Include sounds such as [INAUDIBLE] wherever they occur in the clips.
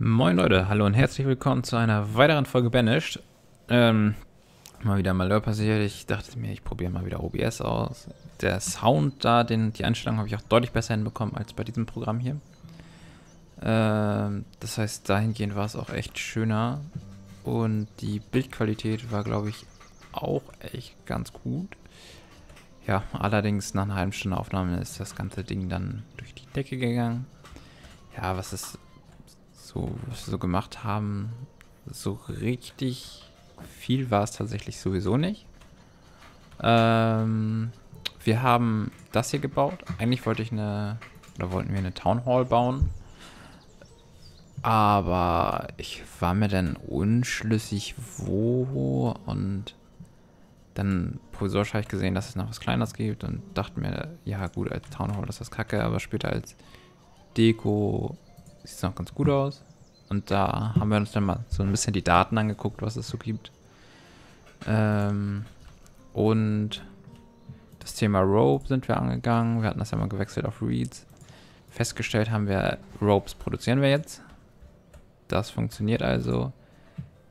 Moin Leute, hallo und herzlich willkommen zu einer weiteren Folge Banished. Ähm, mal wieder Malheur passiert. Ich dachte mir, ich probiere mal wieder OBS aus. Der Sound da, den, die Einstellung habe ich auch deutlich besser hinbekommen als bei diesem Programm hier. Ähm, das heißt, dahingehend war es auch echt schöner. Und die Bildqualität war, glaube ich, auch echt ganz gut. Ja, allerdings nach einer halben Stunde Aufnahme ist das ganze Ding dann durch die Decke gegangen. Ja, was ist so, so gemacht haben, so richtig viel war es tatsächlich sowieso nicht. Ähm, wir haben das hier gebaut. Eigentlich wollte ich eine, oder wollten wir eine Town Hall bauen. Aber ich war mir dann unschlüssig, wo. Und dann provisorisch habe ich gesehen, dass es noch was Kleines gibt und dachte mir, ja gut, als Town Hall ist das kacke, aber später als Deko sieht noch ganz gut aus. Und da haben wir uns dann mal so ein bisschen die Daten angeguckt, was es so gibt. Ähm, und das Thema Rope sind wir angegangen. Wir hatten das ja mal gewechselt auf Reads. Festgestellt haben wir, Ropes produzieren wir jetzt. Das funktioniert also.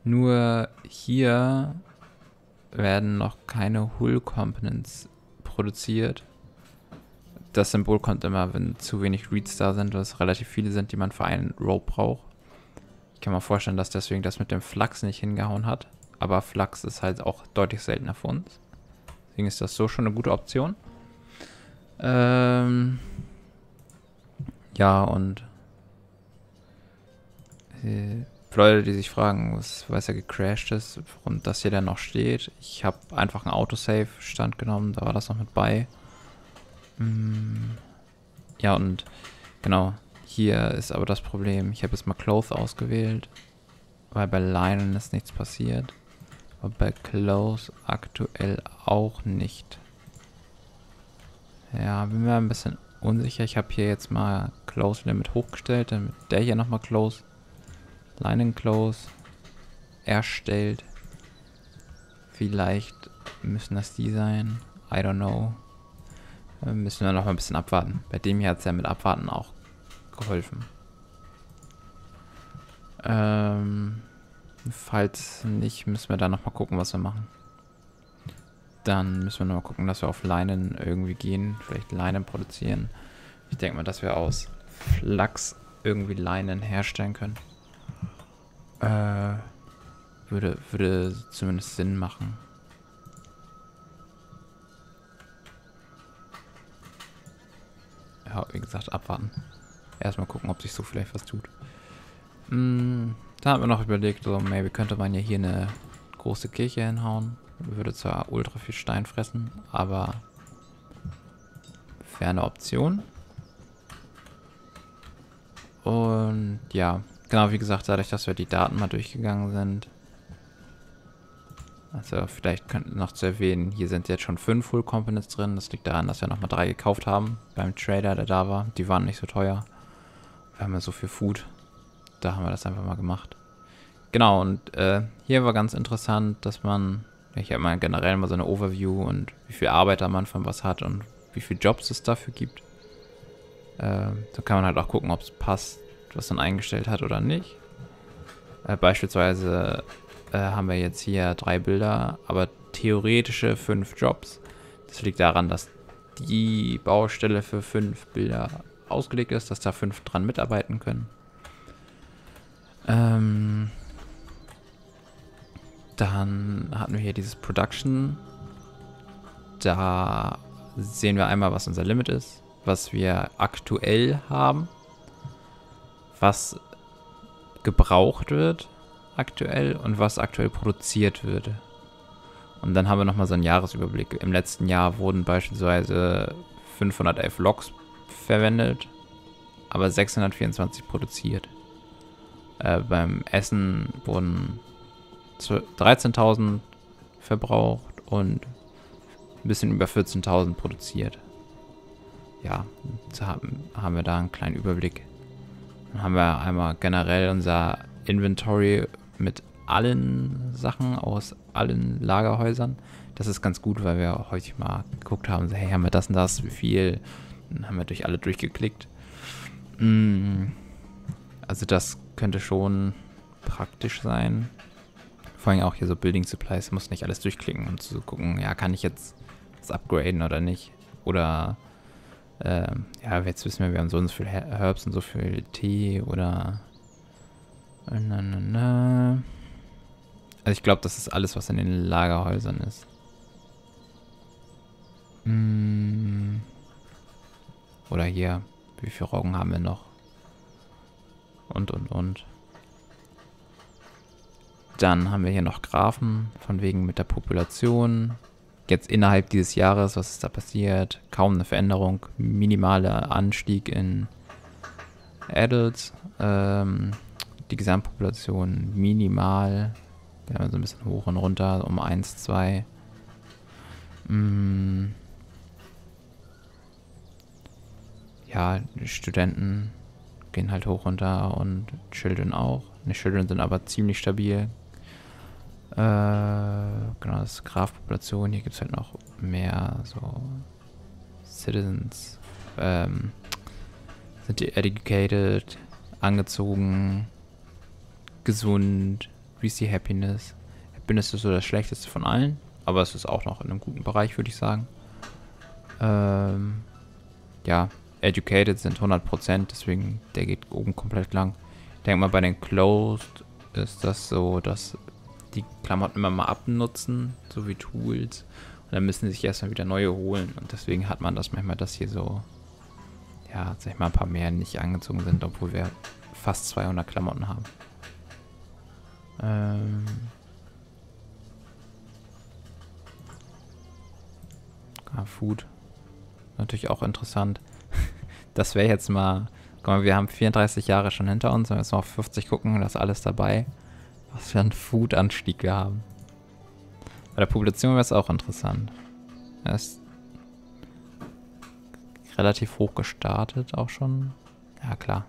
Nur hier werden noch keine Hull Components produziert. Das Symbol kommt immer, wenn zu wenig Reads da sind, was relativ viele sind, die man für einen Rope braucht. Ich kann mir vorstellen, dass deswegen das mit dem Flachs nicht hingehauen hat. Aber Flachs ist halt auch deutlich seltener für uns. Deswegen ist das so schon eine gute Option. Ähm ja, und äh, für Leute, die sich fragen, was weiß er gecrashed ist, warum das hier dann noch steht. Ich habe einfach einen Autosave-Stand genommen, da war das noch mit bei. Mm, ja, und genau, hier ist aber das Problem. Ich habe jetzt mal Clothes ausgewählt, weil bei Linen ist nichts passiert. Aber bei Clothes aktuell auch nicht. Ja, bin mir ein bisschen unsicher. Ich habe hier jetzt mal Clothes wieder mit hochgestellt, damit der hier nochmal Clothes, Linen Clothes erstellt. Vielleicht müssen das die sein. I don't know. Müssen wir noch mal ein bisschen abwarten. Bei dem hier hat es ja mit Abwarten auch geholfen. Ähm, falls nicht, müssen wir da nochmal gucken, was wir machen. Dann müssen wir nochmal gucken, dass wir auf Leinen irgendwie gehen. Vielleicht Leinen produzieren. Ich denke mal, dass wir aus Flachs irgendwie Leinen herstellen können. Äh, würde, würde zumindest Sinn machen. Ja, wie gesagt, abwarten. Erstmal gucken, ob sich so vielleicht was tut. Mm, da haben wir noch überlegt, so, maybe könnte man ja hier eine große Kirche hinhauen. Würde zwar ultra viel Stein fressen, aber wäre eine Option. Und ja, genau wie gesagt, dadurch, dass wir die Daten mal durchgegangen sind. Also vielleicht könnten noch zu erwähnen, hier sind jetzt schon fünf Full Components drin. Das liegt daran, dass wir nochmal drei gekauft haben beim Trader, der da war. Die waren nicht so teuer. Wir haben ja so viel Food. Da haben wir das einfach mal gemacht. Genau, und äh, hier war ganz interessant, dass man, ich habe mal generell mal so eine Overview und wie viel Arbeiter man von was hat und wie viele Jobs es dafür gibt. Äh, so kann man halt auch gucken, ob es passt, was man eingestellt hat oder nicht. Äh, beispielsweise äh, haben wir jetzt hier drei Bilder, aber theoretische fünf Jobs. Das liegt daran, dass die Baustelle für fünf Bilder ausgelegt ist, dass da fünf dran mitarbeiten können. Ähm, dann hatten wir hier dieses Production. Da sehen wir einmal, was unser Limit ist, was wir aktuell haben, was gebraucht wird aktuell und was aktuell produziert wird. Und dann haben wir nochmal so einen Jahresüberblick. Im letzten Jahr wurden beispielsweise 511 Logs verwendet, aber 624 produziert. Äh, beim Essen wurden 13.000 verbraucht und ein bisschen über 14.000 produziert. Ja, haben, haben wir da einen kleinen Überblick. Dann haben wir einmal generell unser Inventory mit allen Sachen aus allen Lagerhäusern. Das ist ganz gut, weil wir heute mal geguckt haben, hey, haben wir das und das, wie viel? Dann haben wir durch alle durchgeklickt. Mm, also das könnte schon praktisch sein. Vor allem auch hier so Building Supplies, muss nicht alles durchklicken, um zu gucken, ja, kann ich jetzt das upgraden oder nicht. Oder, ähm, ja, jetzt wissen wir, wir haben so und so viel Herbs und so viel Tee oder, na, na, na. Also ich glaube, das ist alles, was in den Lagerhäusern ist. Hm. Oder hier, wie viele Roggen haben wir noch? Und, und, und. Dann haben wir hier noch Graphen, von wegen mit der Population. Jetzt innerhalb dieses Jahres, was ist da passiert? Kaum eine Veränderung, minimaler Anstieg in Adults. Ähm, die Gesamtpopulation minimal. Wir haben so ein bisschen hoch und runter, um 1, 2. Mm. Ja, Studenten gehen halt hoch runter und Children auch. Die Children sind aber ziemlich stabil. Äh, genau, das ist Grafpopulation. Hier gibt es halt noch mehr so Citizens. Ähm, sind die educated, angezogen, gesund, die Happiness? Happiness ist so das schlechteste von allen, aber es ist auch noch in einem guten Bereich, würde ich sagen. Ähm, ja, Educated sind 100%, deswegen der geht oben komplett lang. Ich denke mal, bei den Closed ist das so, dass die Klamotten immer mal abnutzen, so wie Tools. Und dann müssen sie sich erstmal wieder neue holen. Und deswegen hat man das manchmal, dass hier so, ja, sag ich mal, ein paar mehr nicht angezogen sind, obwohl wir fast 200 Klamotten haben. Ähm ah, Food. Natürlich auch interessant [LAUGHS] das wäre jetzt mal, guck mal, wir haben 34 Jahre schon hinter uns, wenn wir jetzt mal auf 50 gucken, da ist alles dabei. Was für ein Food-Anstieg wir haben. Bei der Population wäre es auch interessant. Er ist relativ hoch gestartet auch schon. Ja, klar.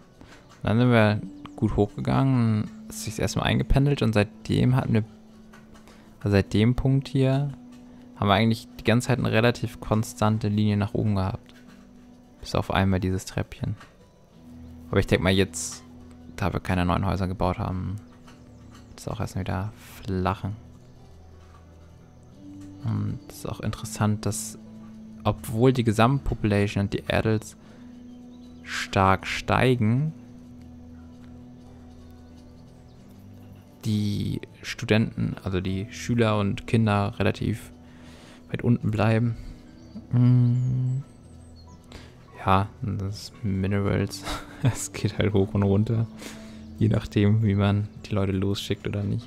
dann sind wir gut hochgegangen, ist sich erstmal eingependelt und seitdem hatten wir, also seit dem Punkt hier, haben wir eigentlich die ganze Zeit eine relativ konstante Linie nach oben gehabt. Bis auf einmal dieses Treppchen. Aber ich denke mal jetzt, da wir keine neuen Häuser gebaut haben, wird es auch erstmal wieder flachen. Und es ist auch interessant, dass obwohl die Gesamtpopulation und die Adults stark steigen, die Studenten, also die Schüler und Kinder relativ weit unten bleiben. Hm. Ja, das Minerals, [LAUGHS] es geht halt hoch und runter. Je nachdem, wie man die Leute losschickt oder nicht.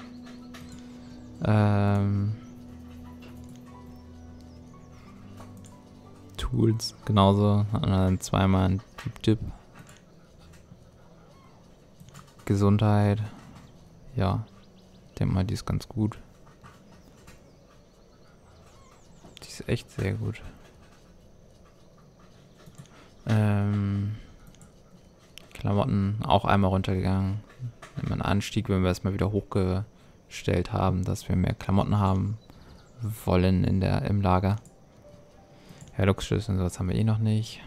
Ähm, Tools, genauso. Und dann zweimal ein Deep Dip. Gesundheit. Ja, ich denke mal, die ist ganz gut. Die ist echt sehr gut. Ähm, Klamotten auch einmal runtergegangen. Immer ein Anstieg, wenn wir es mal wieder hochgestellt haben, dass wir mehr Klamotten haben wollen in der, im Lager. Ja, Luxschlüssel und sowas haben wir eh noch nicht.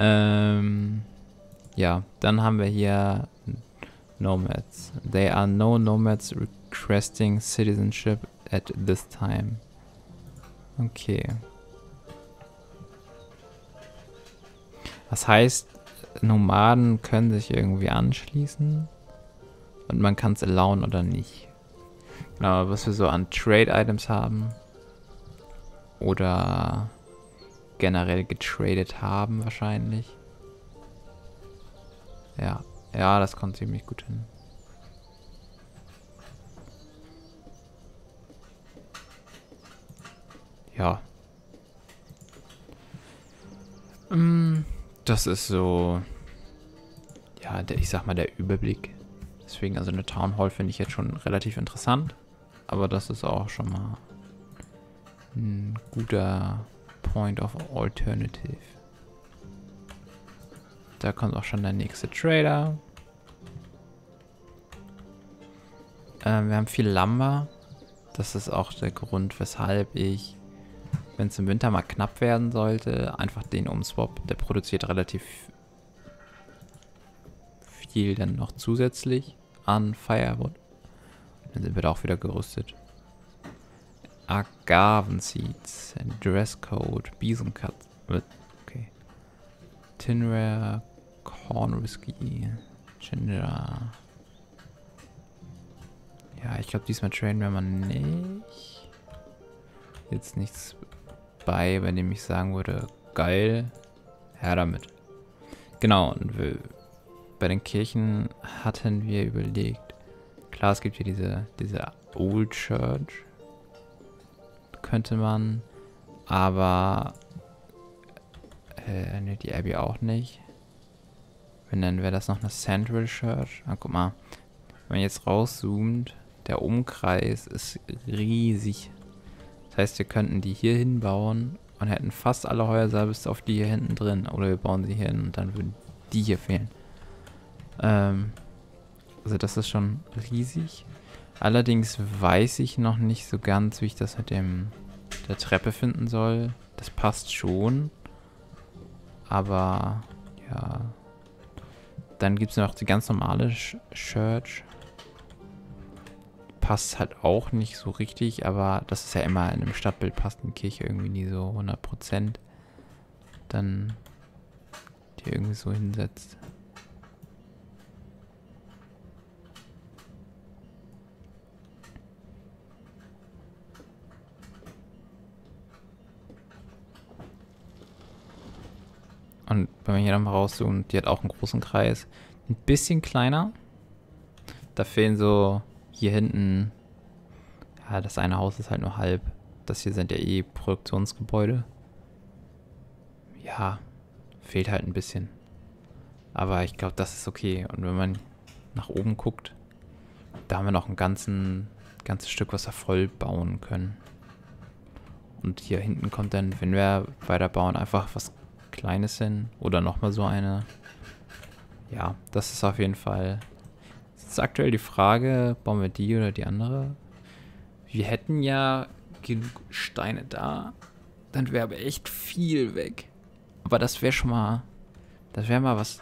Ähm, ja, dann haben wir hier Nomads. They are no nomads requesting citizenship at this time. Okay. Das heißt, Nomaden können sich irgendwie anschließen und man kann es allowen oder nicht. Genau, was wir so an Trade-Items haben oder generell getradet haben wahrscheinlich. Ja, ja, das kommt ziemlich gut hin. ja. Mm, das ist so, ja, der, ich sag mal, der Überblick. Deswegen, also eine Town Hall finde ich jetzt schon relativ interessant. Aber das ist auch schon mal ein guter Point of Alternative. Da kommt auch schon der nächste Trader. Ähm, wir haben viel Lumber. Das ist auch der Grund, weshalb ich wenn es im Winter mal knapp werden sollte, einfach den umswap. Der produziert relativ viel dann noch zusätzlich an Firewood. Dann sind wir da auch wieder gerüstet. Agavenseeds, Dresscode, Bisoncut. Okay. Tinware, Corn Whisky, Ginger. Ja, ich glaube, diesmal trainen wir mal nicht. Jetzt nichts bei, bei dem ich sagen würde, geil, her damit. Genau, und wir, bei den Kirchen hatten wir überlegt, klar, es gibt hier diese, diese Old Church, könnte man, aber äh, ne, die Abbey auch nicht. Wenn dann wäre das noch eine Central Church. Ah, guck mal, wenn man jetzt rauszoomt, der Umkreis ist riesig. Das heißt, wir könnten die hier hinbauen und hätten fast alle Häuser bis auf die hier hinten drin. Oder wir bauen sie hier hin und dann würden die hier fehlen. Ähm, also das ist schon riesig. Allerdings weiß ich noch nicht so ganz, wie ich das mit dem der Treppe finden soll. Das passt schon. Aber ja. Dann gibt es noch die ganz normale Church passt halt auch nicht so richtig, aber das ist ja immer in einem Stadtbild passt eine Kirche irgendwie nie so 100%. Dann die irgendwie so hinsetzt. Und wenn man hier nochmal rauszoomt, die hat auch einen großen Kreis. Ein bisschen kleiner. Da fehlen so hier hinten, ja, das eine Haus ist halt nur halb. Das hier sind ja eh Produktionsgebäude. Ja, fehlt halt ein bisschen. Aber ich glaube, das ist okay. Und wenn man nach oben guckt, da haben wir noch ein ganzen, ganzes Stück, was wir voll bauen können. Und hier hinten kommt dann, wenn wir weiterbauen, einfach was Kleines hin. Oder nochmal so eine. Ja, das ist auf jeden Fall ist aktuell die Frage, bauen wir die oder die andere? Wir hätten ja genug Steine da. Dann wäre aber echt viel weg. Aber das wäre schon mal... Das wäre mal was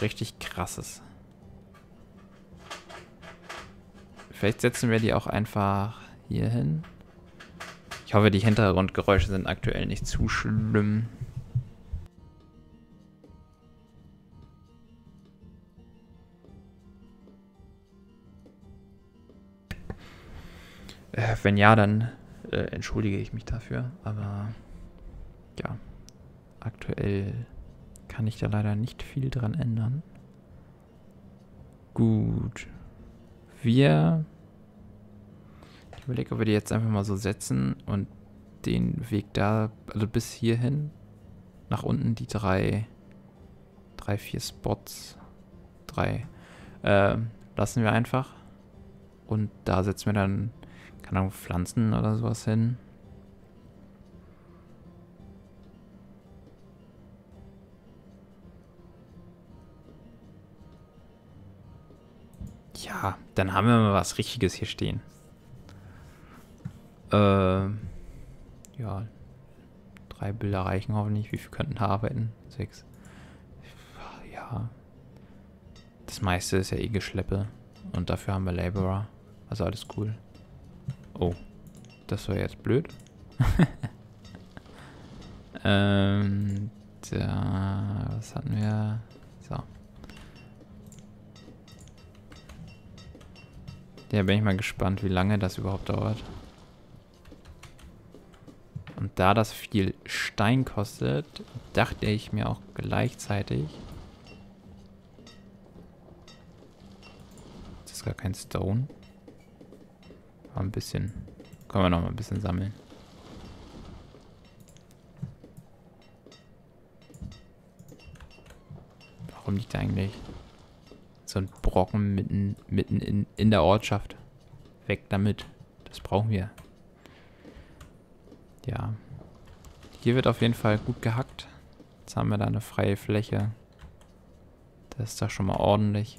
richtig krasses. Vielleicht setzen wir die auch einfach hier hin. Ich hoffe, die Hintergrundgeräusche sind aktuell nicht zu schlimm. Äh, wenn ja, dann äh, entschuldige ich mich dafür. Aber ja, aktuell kann ich da leider nicht viel dran ändern. Gut. Wir. Ich überlege, ob wir die jetzt einfach mal so setzen und den Weg da, also bis hierhin, nach unten die drei, drei, vier Spots, drei, äh, lassen wir einfach. Und da setzen wir dann keine Ahnung, Pflanzen oder sowas hin. Ja, dann haben wir mal was Richtiges hier stehen. Äh, ja, drei Bilder reichen hoffentlich. Wie viel könnten da arbeiten? Sechs. Ja. Das meiste ist ja eh Geschleppe. Und dafür haben wir Laborer. Also alles cool. Oh, das war jetzt blöd. [LAUGHS] ähm, da, was hatten wir? So. Ja, bin ich mal gespannt, wie lange das überhaupt dauert. Und da das viel Stein kostet, dachte ich mir auch gleichzeitig... Das ist gar kein Stone. Mal ein bisschen. Können wir noch mal ein bisschen sammeln. Warum liegt da eigentlich so ein Brocken mitten, mitten in, in der Ortschaft? Weg damit. Das brauchen wir. Ja. Hier wird auf jeden Fall gut gehackt. Jetzt haben wir da eine freie Fläche. Das ist da schon mal ordentlich.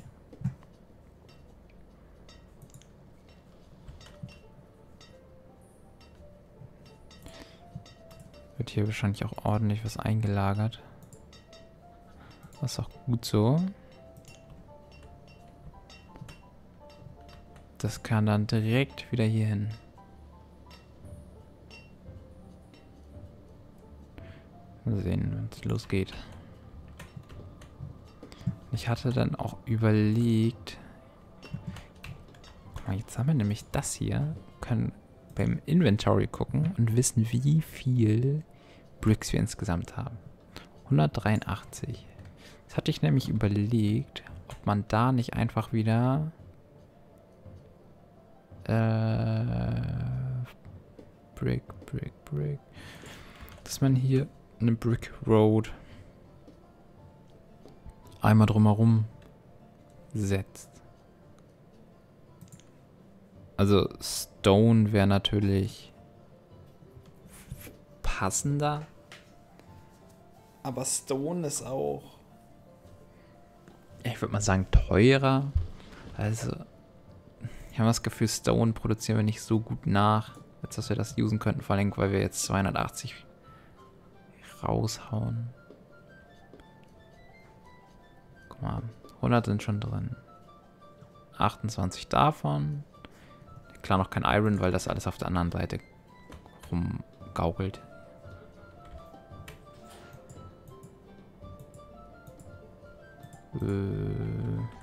Wird hier wahrscheinlich auch ordentlich was eingelagert. Das ist auch gut so. Das kann dann direkt wieder hier hin. Mal sehen, wenn es losgeht. Ich hatte dann auch überlegt... Guck mal, jetzt haben wir nämlich das hier. Können beim Inventory gucken und wissen, wie viel Bricks wir insgesamt haben. 183. Das hatte ich nämlich überlegt, ob man da nicht einfach wieder... Äh, Brick, Brick, Brick. Dass man hier eine Brick Road einmal drumherum setzt. Also Stone wäre natürlich passender. Aber Stone ist auch, ich würde mal sagen, teurer. Also, ich habe das Gefühl, Stone produzieren wir nicht so gut nach, als dass wir das usen könnten, vor allem, weil wir jetzt 280 raushauen. Guck mal, 100 sind schon drin. 28 davon. Klar noch kein Iron, weil das alles auf der anderen Seite rumgaukelt. Äh.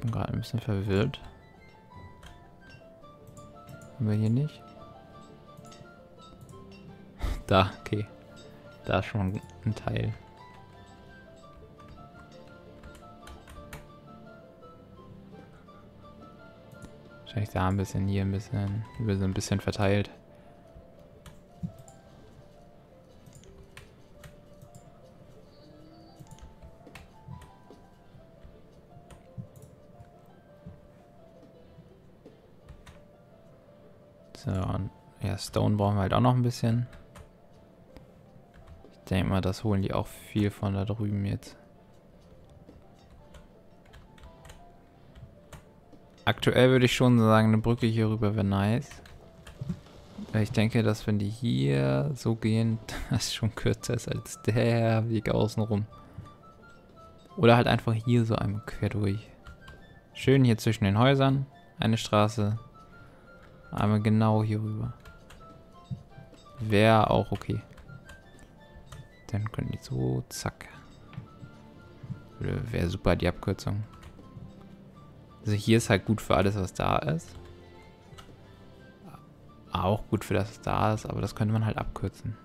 Bin gerade ein bisschen verwirrt. Haben wir hier nicht? [LAUGHS] Da, okay. Da ist schon ein Teil. Wahrscheinlich da ein bisschen, hier ein bisschen. Wir sind ein bisschen verteilt. Stone brauchen wir halt auch noch ein bisschen. Ich denke mal, das holen die auch viel von da drüben jetzt. Aktuell würde ich schon sagen, eine Brücke hier rüber wäre nice. Ich denke, dass wenn die hier so gehen, [LAUGHS] das schon kürzer ist als der Weg außenrum. Oder halt einfach hier so einmal quer durch. Schön hier zwischen den Häusern. Eine Straße. Einmal genau hier rüber. Wäre auch okay. Dann können die so, zack. Wäre super die Abkürzung. Also hier ist halt gut für alles, was da ist. Auch gut für das, was da ist, aber das könnte man halt abkürzen.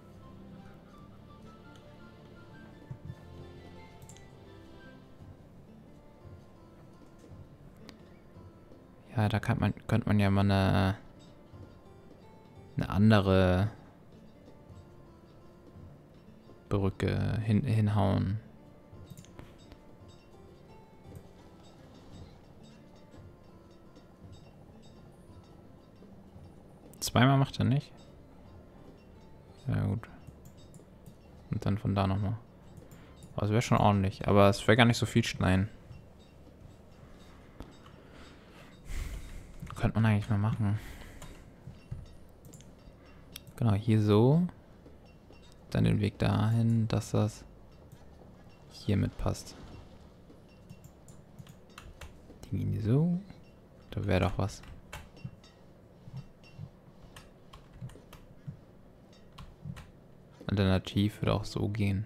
Ja, da kann man, könnte man ja mal eine, eine andere Brücke hin, hinhauen. Zweimal macht er nicht? Ja gut. Und dann von da nochmal. Also wäre schon ordentlich. Aber es wäre gar nicht so viel schneien. Könnte man eigentlich mal machen. Genau, hier so. Dann den Weg dahin, dass das hier mitpasst. Die Linie so. Da wäre doch was. Alternativ würde auch so gehen.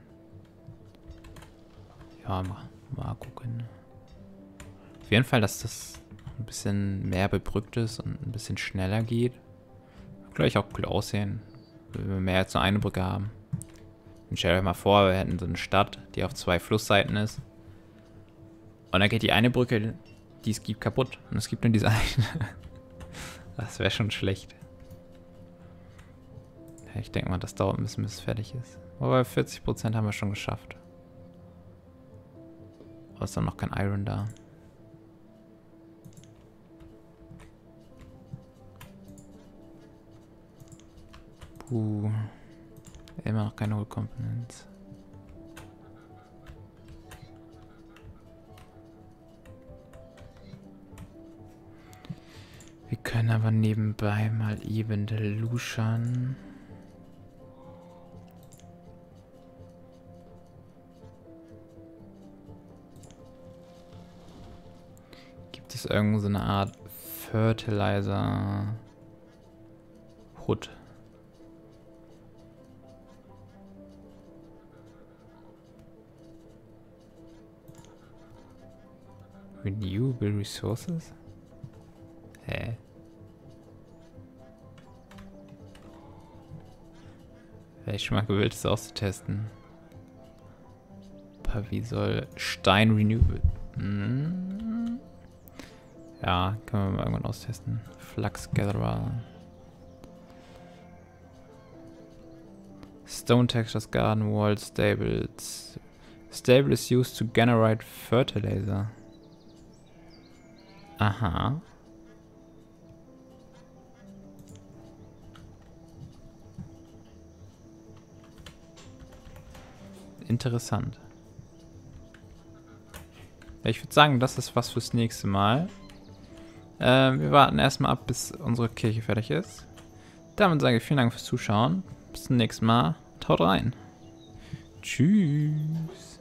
Ja, mal, mal gucken. Auf jeden Fall, dass das ein bisschen mehr bebrückt ist und ein bisschen schneller geht. Gleich auch cool aussehen, wenn wir mehr als nur eine Brücke haben. Und stell euch mal vor, wir hätten so eine Stadt, die auf zwei Flussseiten ist. Und dann geht die eine Brücke, die es gibt, kaputt. Und es gibt nur diese [LAUGHS] eine. Das wäre schon schlecht. Ich denke mal, das dauert ein bisschen, bis es fertig ist. Aber 40% haben wir schon geschafft. Aber ist dann noch kein Iron da. Puh. Immer noch keine Whole Components. Wir können aber nebenbei mal eben luschern. Gibt es irgendwo so eine Art Fertilizer Hood? Renewable Resources? Hä? Wäre ich schon mal gewillt, das auszutesten. Pavisol Stein Renewable. Hm. Ja, können wir mal irgendwann austesten. Flux Gatherer. Stone Textures Garden Wall Stables. Stable is used to generate fertilizer. Aha. Interessant. Ja, ich würde sagen, das ist was fürs nächste Mal. Äh, wir warten erstmal ab, bis unsere Kirche fertig ist. Damit sage ich vielen Dank fürs Zuschauen. Bis zum nächsten Mal. Haut rein. Tschüss.